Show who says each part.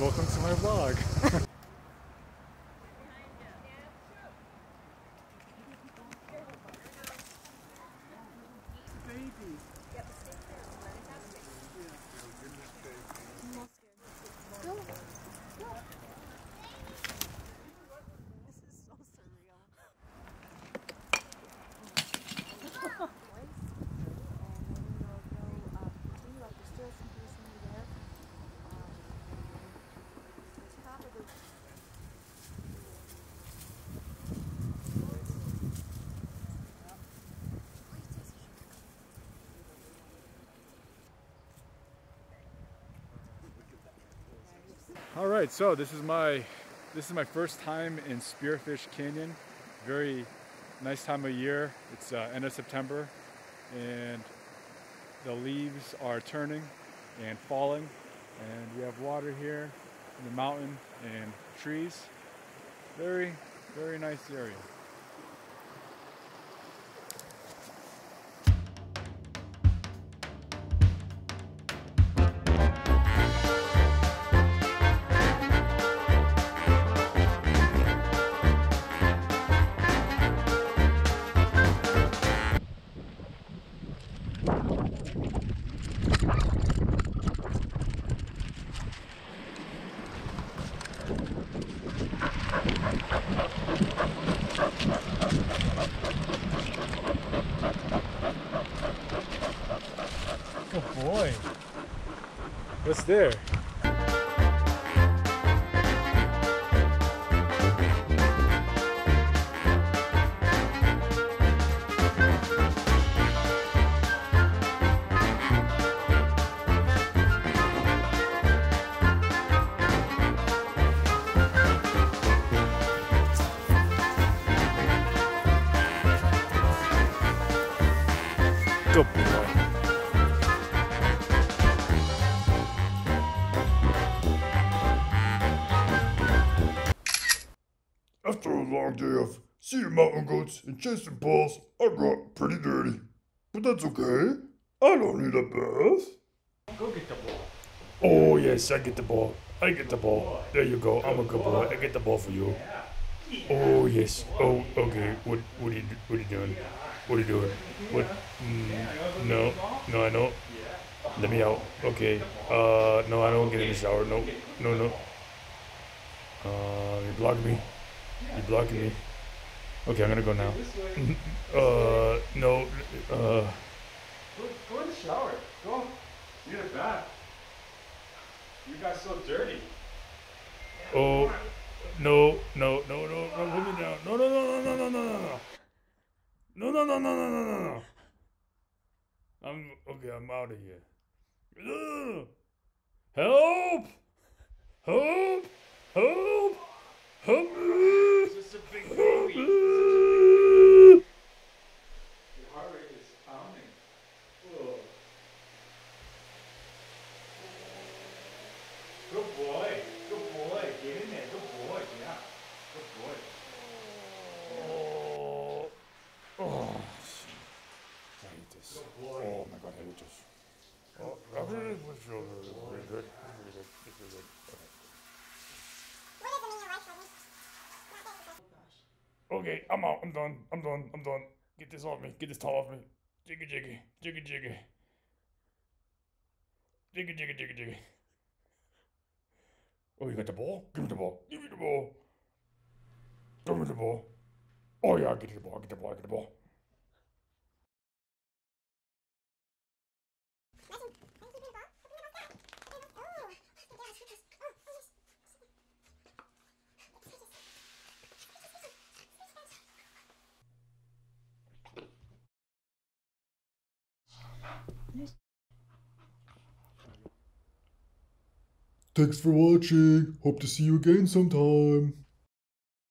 Speaker 1: welcome to my vlog. All right, so this is my this is my first time in Spearfish Canyon. Very nice time of year. It's uh, end of September, and the leaves are turning and falling, and we have water here in the mountain and trees. Very, very nice area. Oh boy. What's there? Good boy.
Speaker 2: After a long day of seeing mountain goats and chasing balls, I got pretty dirty. But that's okay. I don't need a bath.
Speaker 1: Go get the ball.
Speaker 2: Oh, yes, I get the ball. I get the ball. There you go. I'm a good boy. I get the ball for you. Oh, yes. Oh, okay. What what are you, what are you doing? What are you doing? What? Mm, no. No, I don't. Let me out. Okay. Uh, no, I don't get in the shower. No. No, no. Uh, you blocked me. You blocking me. Okay, I'm gonna go now. uh, no. Uh,
Speaker 1: Go, go in the shower. Go. Get a bath. You got so dirty.
Speaker 2: oh. No, no, no, No, no, no, no, no. I'm okay. I'm out of here. Help! Help! Help! Help! me!
Speaker 1: Just a big
Speaker 2: Help!
Speaker 1: baby.
Speaker 2: me!
Speaker 1: Your heart rate is pounding. Good boy. Good boy. Get in there. Good boy. Yeah. Good boy.
Speaker 2: Oh, oh, I hate this. Oh my god, I hate this. Oh, that really was really, really good. Really good. Really good. Okay, I'm out. I'm done. I'm done. I'm done. Get this off me. Get this towel off me. Jiggy jiggy. Jiggy jiggy. Jiggy jiggy jiggy jiggy. Oh, you got the ball? Give me the ball. Give me the ball. Give me the ball. Oh yeah, get the ball. Get the ball. Get the ball. Thanks for watching. Hope to see you again sometime.